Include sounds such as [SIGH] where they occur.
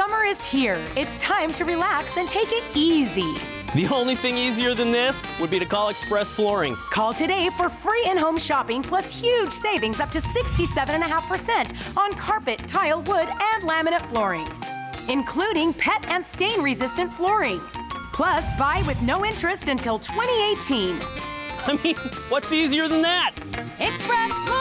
Summer is here. It's time to relax and take it easy. The only thing easier than this would be to call Express Flooring. Call today for free in-home shopping plus huge savings up to 67.5% on carpet, tile, wood, and laminate flooring, including pet and stain-resistant flooring. Plus, buy with no interest until 2018. [LAUGHS] I mean, what's easier than that? Express Flooring